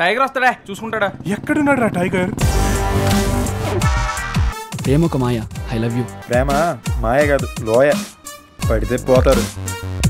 Tiger వస్తాడా చూసుకుంటాడా? ఎక్కడున్నాడు రా టైగర్? ప్రేమ ఒక మాయ. I love you. ప్రేమ మాయ కాదు లోయ. పడితే పోతారు.